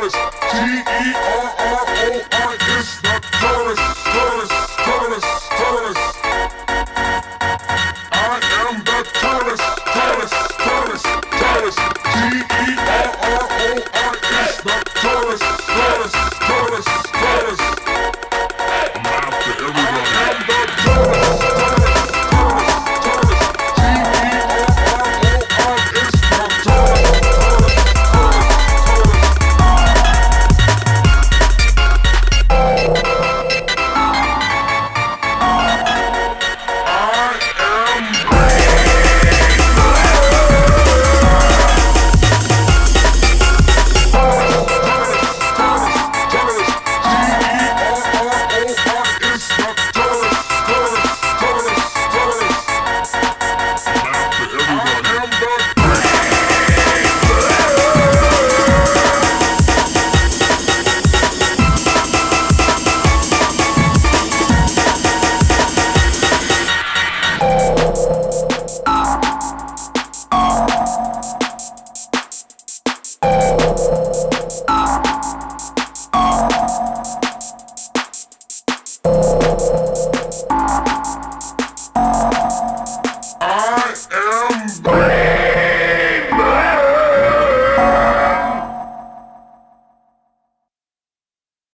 T E R R.